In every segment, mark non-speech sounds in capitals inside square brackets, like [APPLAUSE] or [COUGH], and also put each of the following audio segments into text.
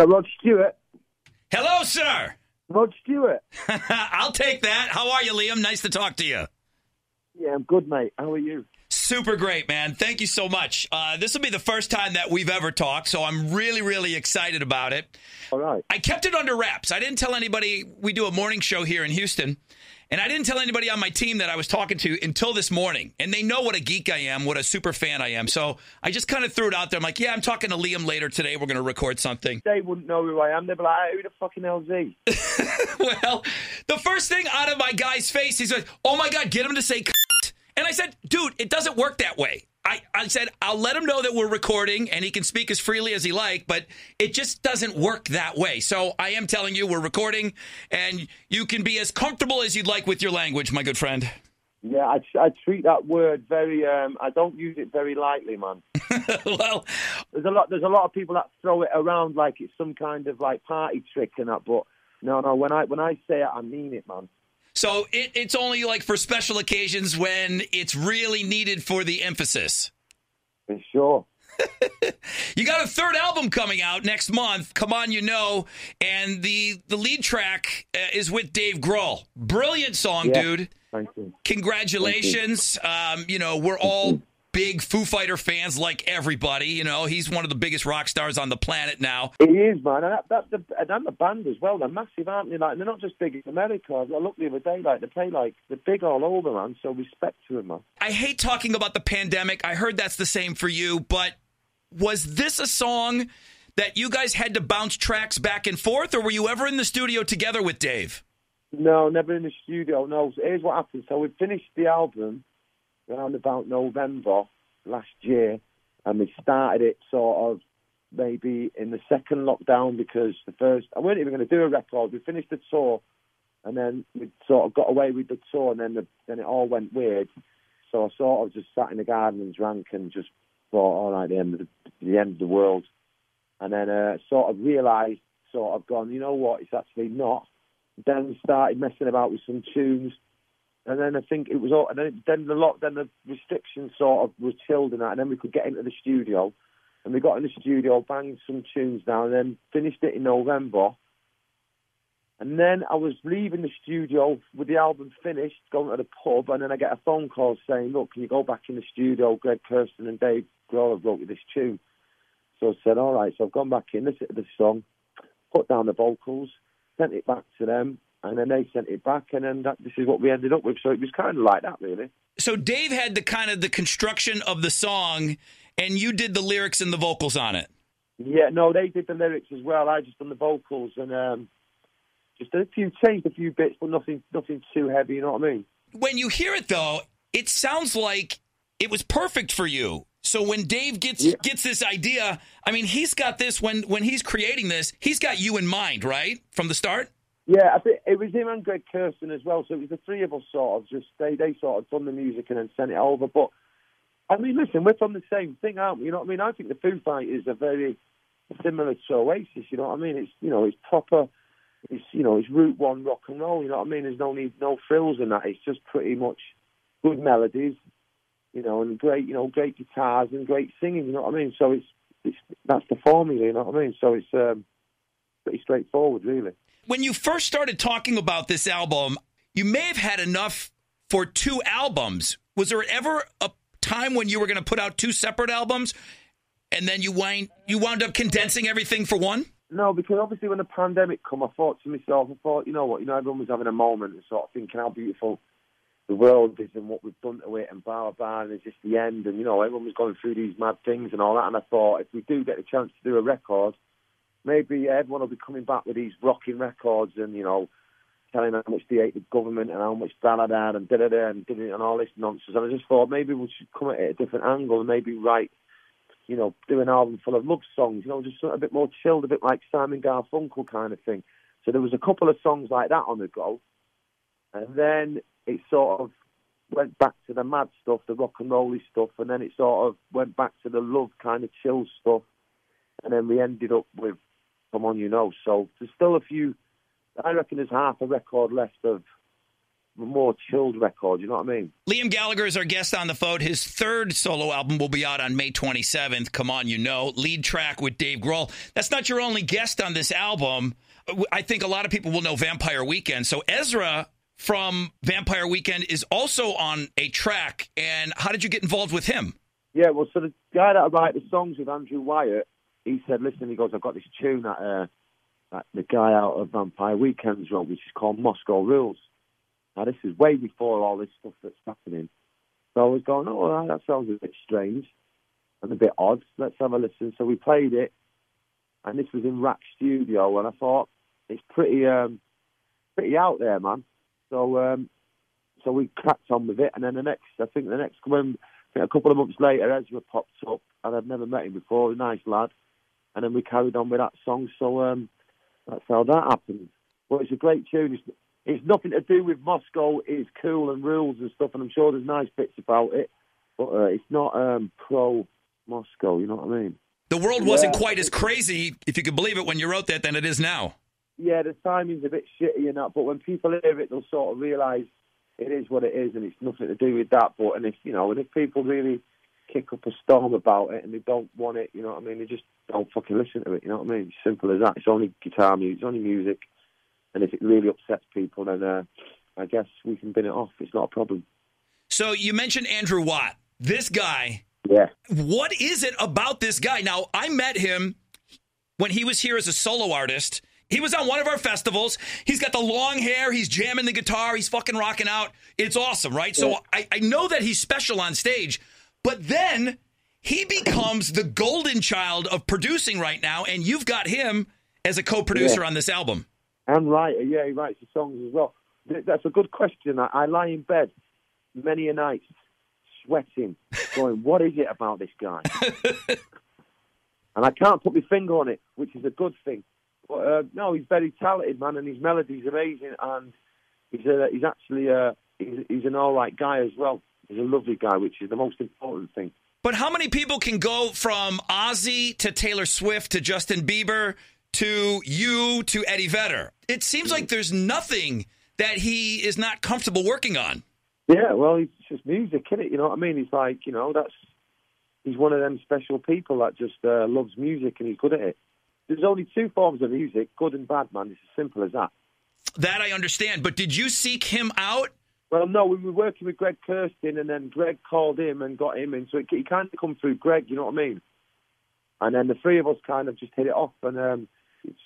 So, Rod Stewart. Hello, sir. Rod Stewart. [LAUGHS] I'll take that. How are you, Liam? Nice to talk to you. Yeah, I'm good, mate. How are you? Super great, man. Thank you so much. Uh, this will be the first time that we've ever talked, so I'm really, really excited about it. All right. I kept it under wraps. I didn't tell anybody. We do a morning show here in Houston, and I didn't tell anybody on my team that I was talking to until this morning. And they know what a geek I am, what a super fan I am. So I just kind of threw it out there. I'm like, yeah, I'm talking to Liam later today. We're going to record something. They wouldn't know who I am. They'd be like, "Who the fucking LZ? [LAUGHS] well, the first thing out of my guy's face, he's like, oh my God, get him to say "cunt." [LAUGHS] And I said, dude, it doesn't work that way. I, I said, I'll let him know that we're recording and he can speak as freely as he like, but it just doesn't work that way. So I am telling you, we're recording and you can be as comfortable as you'd like with your language, my good friend. Yeah, I, I treat that word very. Um, I don't use it very lightly, man. [LAUGHS] well, There's a lot. There's a lot of people that throw it around like it's some kind of like party trick and that. But no, no. When I when I say it, I mean it, man. So it, it's only like for special occasions when it's really needed for the emphasis. For sure. [LAUGHS] You got a third album coming out next month. Come on, you know, and the the lead track uh, is with Dave Grohl. Brilliant song, Yeah. dude. Thank you. Congratulations. Um, you know, we're all big Foo Fighter fans, like everybody. You know, he's one of the biggest rock stars on the planet now. He is, man. And that, that, the, and the band as well. They're massive, aren't they? Like they're not just big in America. I looked the other day. Like they play like they're big all over, man. So respect to them, man. I hate talking about the pandemic. I heard that's the same for you, but was this a song that you guys had to bounce tracks back and forth, or were you ever in the studio together with Dave? No, never in the studio. No. Here's what happened. So we finished the album around about November last year, and we started it sort of maybe in the second lockdown because the first I weren't even going to do a record. We finished the tour, and then we sort of got away with the tour, and then the, then it all went weird. So I sort of just sat in the garden and drank and just thought, all right, the end of the, the end of the world, and then uh, sort of realised, sort of gone, you know what, it's actually not. Then started messing about with some tunes, and then I think it was all. And then, then the lot, then the restrictions sort of were chilled and that, and then we could get into the studio, and we got in the studio, banged some tunes down, and then finished it in November. And then I was leaving the studio with the album finished, going to the pub, and then I get a phone call saying, "Look, can you go back in the studio? Greg Kurstin and Dave Grohl wrote you this tune." So I said, "All right." So I've gone back in, listened to the song, put down the vocals, sent it back to them, and then they sent it back, and then that, this is what we ended up with. So it was kind of like that, really. So Dave had the kind of the construction of the song, and you did the lyrics and the vocals on it. Yeah, no, they did the lyrics as well. I just done the vocals and um, just did a few, changed a few bits, but nothing, nothing too heavy. You know what I mean? When you hear it though, it sounds like it was perfect for you. So when Dave gets Yeah. gets this idea, I mean, he's got this when when he's creating this, he's got you in mind, right? From the start? Yeah, I think it was him and Greg Kurstin as well. So it was the three of us sort of just they they sort of done the music and then sent it over. But I mean, listen, we're from the same thing, aren't we? You know what I mean? I think the Foo Fighters are very similar to Oasis. You know what I mean? It's you know it's proper. It's you know it's root one rock and roll. You know what I mean? There's no need no frills in that. It's just pretty much good melodies. You know, and great you know great guitars and great singing. You know what I mean? So it's it's that's the formula. You know what I mean? So it's um, pretty straightforward, really. When you first started talking about this album, you may have had enough for two albums. Was there ever a time when you were going to put out two separate albums, and then you wind you wound up condensing everything for one? No, because obviously when the pandemic come, I thought to myself, I thought, you know what, you know, everyone was having a moment and sort of thinking how beautiful the world is and what we've done to it and blah, blah, blah, and it's just the end. And, you know, everyone was going through these mad things and all that. And I thought, if we do get the chance to do a record, maybe everyone will be coming back with these rocking records and, you know, telling how much they hate the government and how much da da da and da da da and, and all this nonsense. And I just thought maybe we should come at it a different angle and maybe write you know, do an album full of love songs, you know, just sort of a bit more chilled, a bit like Simon Garfunkel kind of thing. So there was a couple of songs like that on the go. And then it sort of went back to the mad stuff, the rock and rolly stuff, and then it sort of went back to the love kind of chill stuff. And then we ended up with Come On You Know. So there's still a few, I reckon there's half a record left of more chilled record. You know what I mean? Liam Gallagher is our guest on the phone. His third solo album will be out on May 27th. Come on, you know. Lead track with Dave Grohl. That's not your only guest on this album. I think a lot of people will know Vampire Weekend. So Ezra from Vampire Weekend is also on a track. And how did you get involved with him? Yeah, well, so the guy that I write the songs with, Andrew Watt, he said, "Listen," he goes, "I've got this tune that, uh, that the guy out of Vampire Weekends wrote, which is called Moscow Rules." Now, this is way before all this stuff that's happening. So I was going, "Oh, that sounds a bit strange and a bit odd. Let's have a listen." So we played it, and this was in RAK Studio, and I thought it's pretty, um, pretty out there, man. So, um, so we cracked on with it, and then the next, I think the next when a couple of months later, Ezra popped up, and I'd never met him before. A nice lad, and then we carried on with that song. So um, that's how that happened. But it's a great tune. It's, it's nothing to do with Moscow. It's cool and rules and stuff, and I'm sure there's nice bits about it. But uh, it's not um, pro Moscow. You know what I mean? The world wasn't yeah. quite as crazy, if you could believe it, when you wrote that than it is now. Yeah, the timing's a bit shitty and that, but when people hear it, they'll sort of realise it is what it is, and it's nothing to do with that. But and if you know, and if people really kick up a storm about it and they don't want it, you know what I mean? They just don't fucking listen to it. You know what I mean? Simple as that. It's only guitar music. It's only music, and if it really upsets people, then uh, I guess we can bin it off. It's not a problem. So you mentioned Andrew Watt. This guy. Yeah. What is it about this guy? Now I met him when he was here as a solo artist he was on one of our festivals. He's got the long hair. He's jamming the guitar. He's fucking rocking out. It's awesome, right? So I, I know that he's special on stage, but then he becomes the golden child of producing right now, and you've got him as a co-producer yeah. on this album. And writer, yeah, he writes the songs as well. That's a good question. I, I lie in bed many a night, sweating, going, [LAUGHS] "What is it about this guy?" [LAUGHS] and I can't put my finger on it, which is a good thing. But uh, no, he's very talented, man, and his melody's amazing, and he's a, he's actually a, he's, he's an all right guy as well. He's a lovely guy, which is the most important thing. But how many people can go from Ozzy to Taylor Swift to Justin Bieber to you to Eddie Vedder? It seems like there's nothing that he is not comfortable working on. Yeah, well, it's just music, isn't it? You know what I mean? He's like, you know, that's he's one of them special people that just uh, loves music and he's good at it. There's only two forms of music, good and bad, man. It's as simple as that. That I understand. But did you seek him out? Well, no, we were working with Greg Kurstin, and then Greg called him and got him in. So he kind of come through Greg, you know what I mean? And then the three of us kind of just hit it off, and um,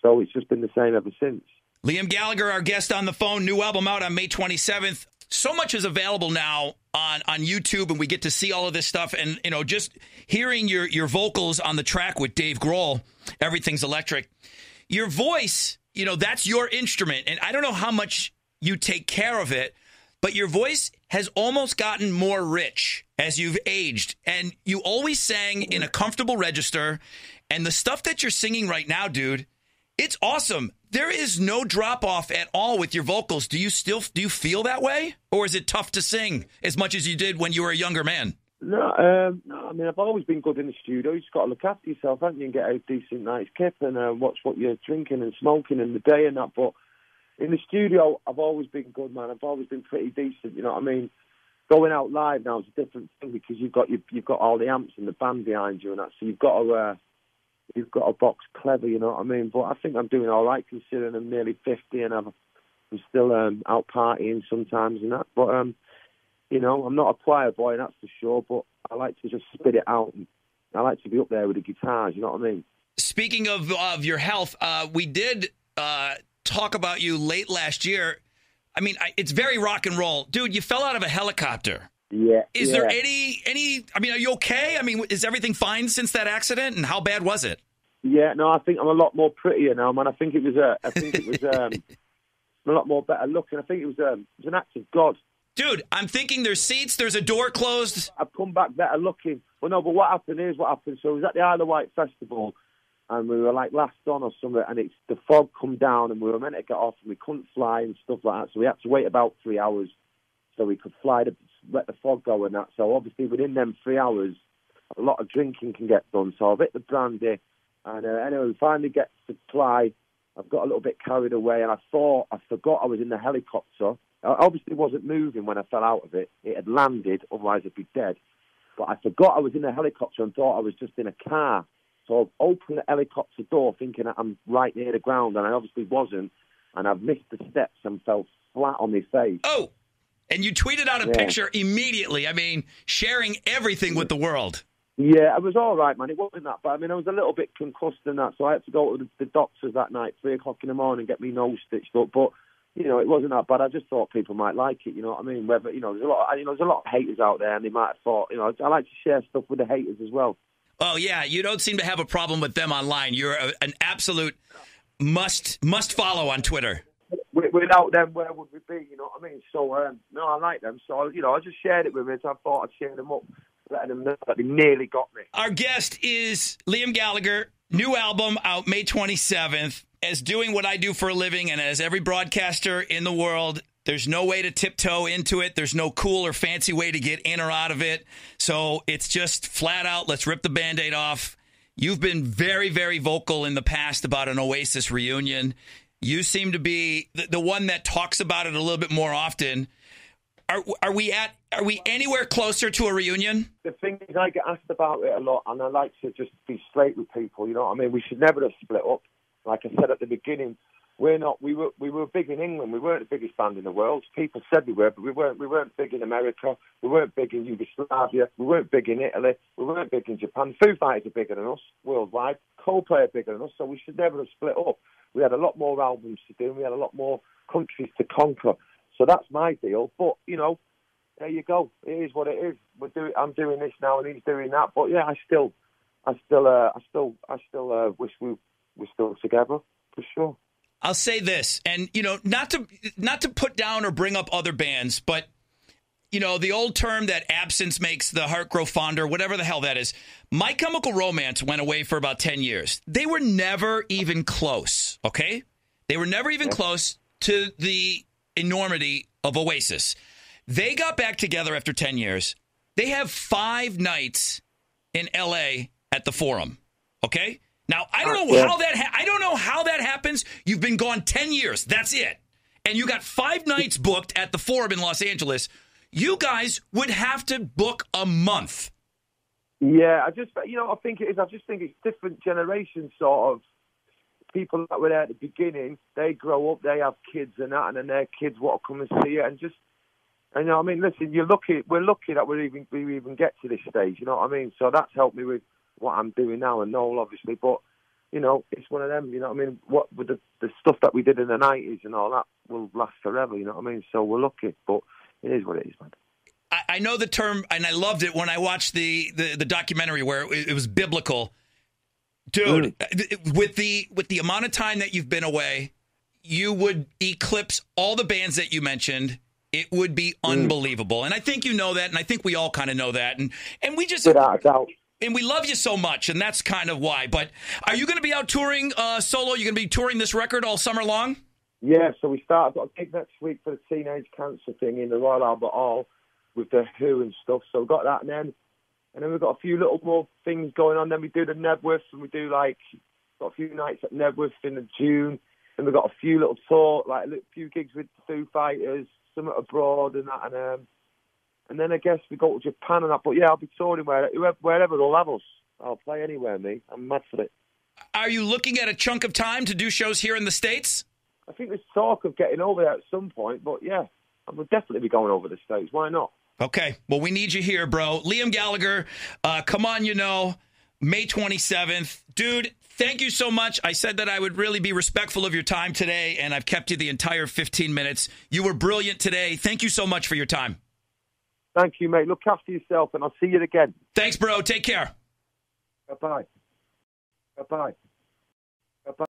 so it's just been the same ever since. Liam Gallagher, our guest on the phone, new album out on May 27th. So much is available now on on YouTube, and we get to see all of this stuff. And you know, just hearing your your vocals on the track with Dave Grohl, everything's electric. Your voice, you know, that's your instrument, and I don't know how much you take care of it, but your voice has almost gotten more rich as you've aged, and you always sang in a comfortable register. And the stuff that you're singing right now, dude, it's awesome. There is no drop off at all with your vocals. Do you still do you feel that way, or is it tough to sing as much as you did when you were a younger man? No, um. I mean, I've always been good in the studio. You just got to look after yourself, haven't you, and get a decent night's kip and uh, watch what you're drinking and smoking in the day and that. But in the studio, I've always been good, man. I've always been pretty decent. You know what I mean? Going out live now is a different thing because you've got you, you've got all the amps and the band behind you and that. So you've got to uh, you've got a box clever, you know what I mean? But I think I'm doing all right considering I'm nearly 50 and I'm, I'm still um, out partying sometimes and that. But, um, you know, I'm not a choir boy, that's for sure, but I like to just spit it out. And I like to be up there with the guitars, you know what I mean? Speaking of, of your health, uh, we did uh, talk about you late last year. I mean, I, it's very rock and roll. Dude, you fell out of a helicopter. Yeah. Is yeah. there any any? I mean, are you okay? I mean, is everything fine since that accident? And how bad was it? Yeah, no, I think I'm a lot more prettier now, man. I think it was a, I think it was um, [LAUGHS] a lot more better looking. I think it was um, it was an act of God. Dude, I'm thinking there's seats, there's a door closed. I've come back better looking. Well, no, but what happened is what happened. So I was at the Isle of Wight Festival, and we were like last on or something, and it's the fog come down, and we were meant to get off, and we couldn't fly and stuff like that. So we had to wait about three hours so we could fly to let the fog go and that. So obviously within them three hours, a lot of drinking can get done. So I've hit the brandy, and uh, anyway, we finally get to fly. I've got a little bit carried away, and I thought I forgot I was in the helicopter, I obviously wasn't moving when I fell out of it. It had landed, otherwise I'd be dead. But I forgot I was in a helicopter and thought I was just in a car. So I've opened the helicopter door thinking that I'm right near the ground, and I obviously wasn't. And I've missed the steps and fell flat on my face. Oh, and you tweeted out a Yeah. picture immediately. I mean, sharing everything with the world. Yeah, I was all right, man. It wasn't that bad. I mean, I was a little bit concussed and that, so I had to go to the, the doctors that night, three o'clock in the morning, get me nose stitched up. But you know, it wasn't that bad. I just thought people might like it. You know what I mean? Whether you know, there's a lot, of, you know, there's a lot of haters out there, and they might have thought, you know, I like to share stuff with the haters as well. Oh yeah, you don't seem to have a problem with them online. You're a, an absolute must must follow on Twitter. Without them, where would we be? You know what I mean? So, um, no, I like them. So, you know, I just shared it with them. So I thought I'd share them up, letting them know that they nearly got me. Our guest is Liam Gallagher. New album out May 27th. As doing what I do for a living, and as every broadcaster in the world, there's no way to tiptoe into it. There's no cool or fancy way to get in or out of it. So it's just flat out, let's rip the band aid off. You've been very, very vocal in the past about an Oasis reunion. You seem to be the, one that talks about it a little bit more often. Are, are we at? Are we anywhere closer to a reunion? the thing is, I get asked about it a lot, and I like to just be straight with people. You know what I mean? We should never have split up. Like I said at the beginning, we're not. We were we were big in England. We weren't the biggest band in the world. People said we were, but we weren't. We weren't big in America. We weren't big in Yugoslavia. We weren't big in Italy. We weren't big in Japan. Foo Fighters are bigger than us worldwide. Coldplay are bigger than us. So we should never have split up. We had a lot more albums to do. and We had a lot more countries to conquer. So that's my deal. But you know, there you go. It is what it is. We're doing. I'm doing this now, and he's doing that. But yeah, I still, I still, uh, I still, I still uh, wish we were still together for sure. I'll say this, and you know, not to not to put down or bring up other bands, but you know, the old term that absence makes the heart grow fonder, whatever the hell that is. My Chemical Romance went away for about 10 years. They were never even close, okay? They were never even close to the enormity of Oasis. They got back together after 10 years. They have 5 nights in LA at the Forum, okay? Now, I don't uh, know Yeah. how that ha- I don't know how that happens. You've been gone 10 years. That's it. And you got 5 nights booked at the Forum in Los Angeles. You guys would have to book a month. Yeah, I just, you know, I think it is. I just think it's different generations, sort of. People that were there at the beginning, they grow up, they have kids and that, and then their kids want to come and see it, and just, and, you know, I mean, listen, you're lucky. We're lucky that we even we even get to this stage. You know what I mean? So that's helped me with what I'm doing now, and Noel obviously, but. You know, it's one of them. You know what I mean? What with the the stuff that we did in the nineties and all that will last forever. You know what I mean? So we're lucky, but it is what it is, man. I, I know the term, and I loved it when I watched the the, the documentary where it, it was biblical. Dude, uh, with the with the amount of time that you've been away, you would eclipse all the bands that you mentioned. It would be mm. unbelievable, and I think you know that, and I think we all kind of know that, and and we just Without a doubt. And we love you so much, and that's kind of why. But are you going to be out touring uh, solo? You're going to be touring this record all summer long? Yeah, so we start. I've got a gig next week for the teenage cancer thing in the Royal Albert Hall with the Who and stuff. So we've got that, and then and then we've got a few little more things going on. Then we do the Knebworth, and we do like got a few nights at Knebworth in the June, and we've got a few little tour, like a few gigs with the Foo Fighters, some abroad and that, and um, and then I guess we go to Japan and that. But yeah, I'll be touring where, wherever, wherever they'll have us. I'll play anywhere, me. I'm mad for it. Are you looking at a chunk of time to do shows here in the states? I think there's talk of getting over there at some point, but yeah, I would definitely be going over the States. Why not? Okay. Well, we need you here, bro. Liam Gallagher, uh, come on, you know, May 27th. Dude, thank you so much. I said that I would really be respectful of your time today, and I've kept you the entire 15 minutes. You were brilliant today. Thank you so much for your time. Thank you, mate. Look after yourself, and I'll see you again. Thanks, bro. Take care. Bye bye. Bye bye.